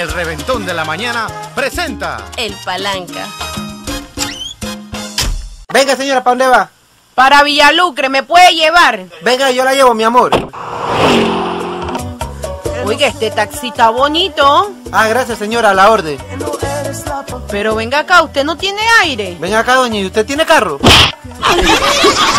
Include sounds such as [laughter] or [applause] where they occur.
El reventón de la mañana presenta El Palanca. Venga, señora, ¿para? Para Villalucre, ¿me puede llevar? Venga, yo la llevo, mi amor. Oiga, este taxi está bonito. Ah, gracias, señora, la orden. Pero venga acá, ¿usted no tiene aire? Venga acá, doña, ¿y usted tiene carro? [laughs]